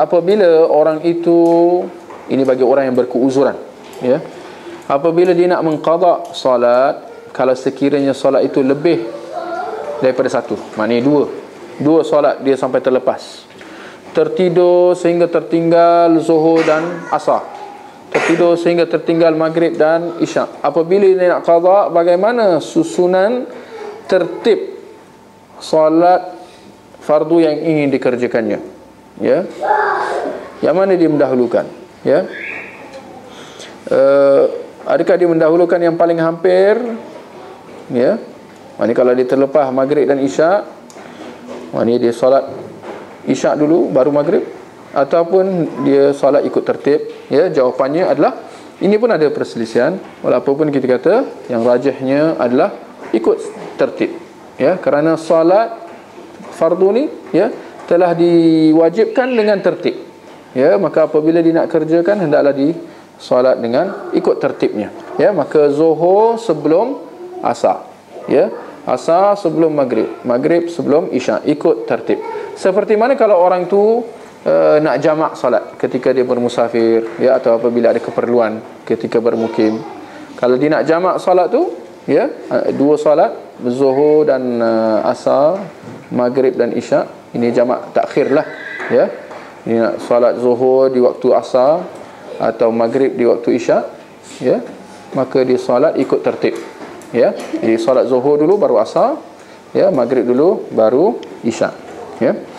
apabila orang itu ini bagi orang yang berkeuzuran ya. Apabila dia nak mengqada solat kalau sekiranya solat itu lebih daripada satu maknanya dua dua solat dia sampai terlepas. Tertidur sehingga tertinggal zuhur dan asar. Tertidur sehingga tertinggal maghrib dan isyak. Apabila dia nak qada bagaimana susunan tertib solat fardu yang ingin dikerjakannya ya. Yang mana dia mendahulukan? Ya. Uh, adakah dia mendahulukan yang paling hampir? Ya. Maksudnya kalau dia terlepas maghrib dan isyak Maksudnya dia solat isyak dulu baru maghrib Ataupun dia solat ikut tertib. Ya jawapannya adalah Ini pun ada perselisihan. Walaupun kita kata yang rajahnya adalah Ikut tertib. Ya kerana solat fardu ni ya telah diwajibkan dengan tertib. Ya, maka apabila dia nak kerjakan hendaklah di solat dengan ikut tertibnya. Ya, maka zuhur sebelum asar. Ya, asar sebelum maghrib, maghrib sebelum isyak ikut tertib. Seperti mana kalau orang tu uh, nak jamak solat ketika dia bermusafir ya atau apabila ada keperluan ketika bermukim. Kalau dia nak jamak solat tu ya uh, dua solat zuhur dan uh, asar, maghrib dan isyak ini jamak takhir lah ya. Ini nak solat zuhur di waktu asar atau maghrib di waktu isyak ya. Maka dia solat ikut tertib ya. Jadi solat zuhur dulu baru asar ya. Maghrib dulu baru isyak ya